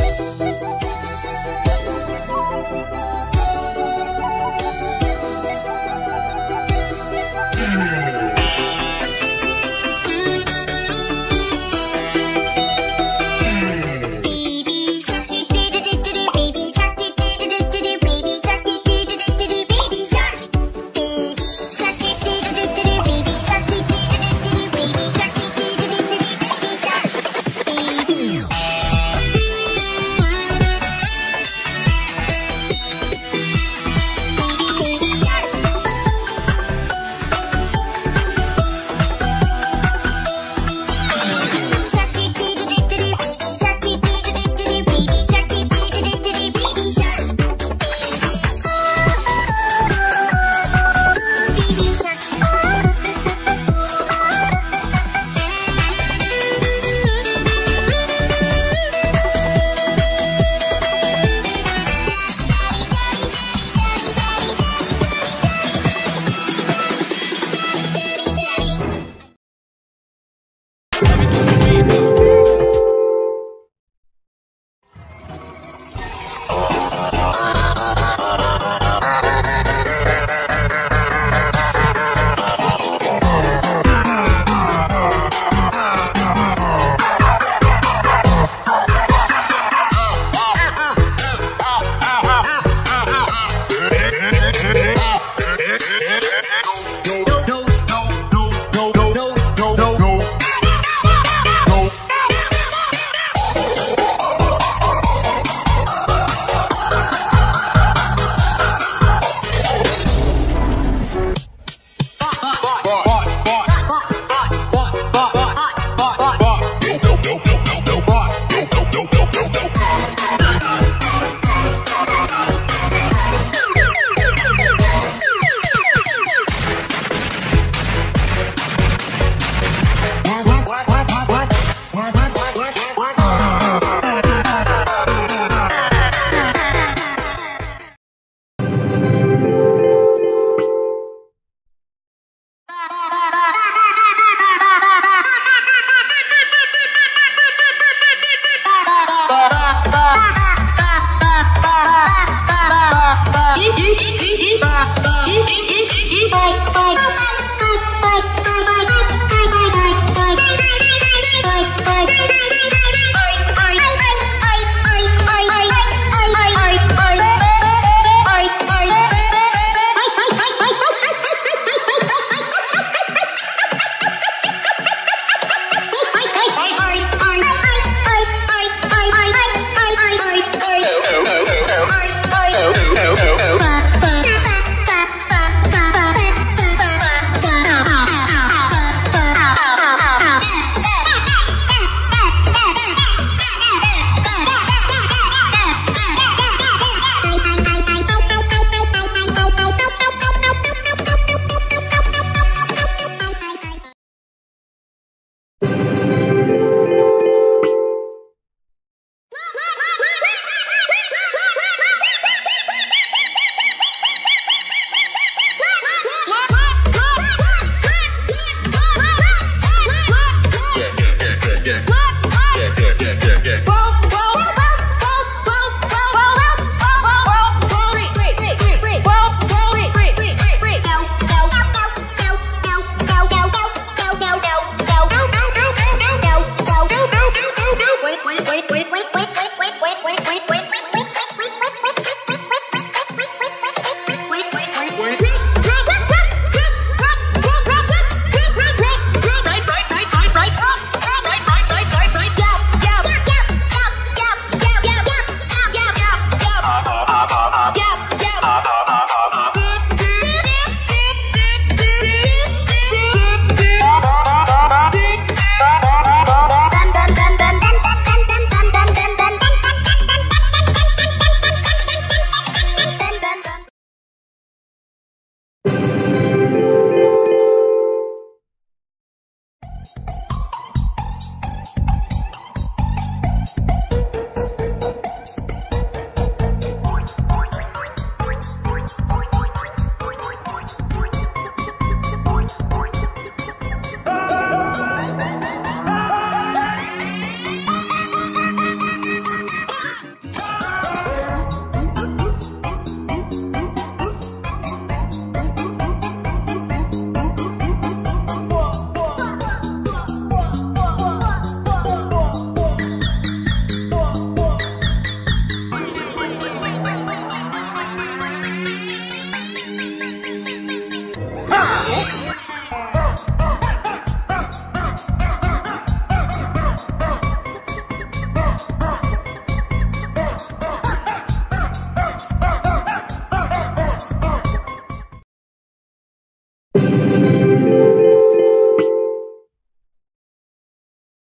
Música Geek, geek, geek.